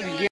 I can get